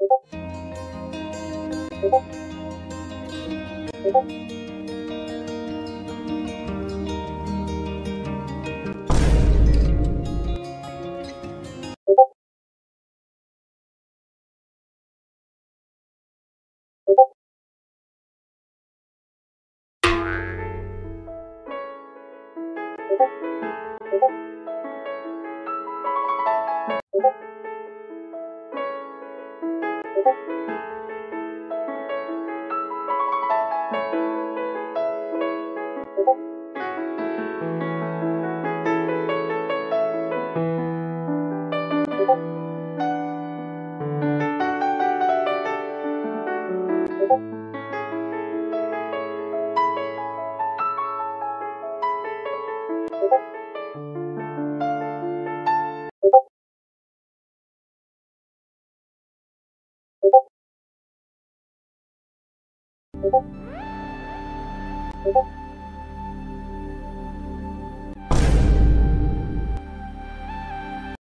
you 고맙습니다. Thank you.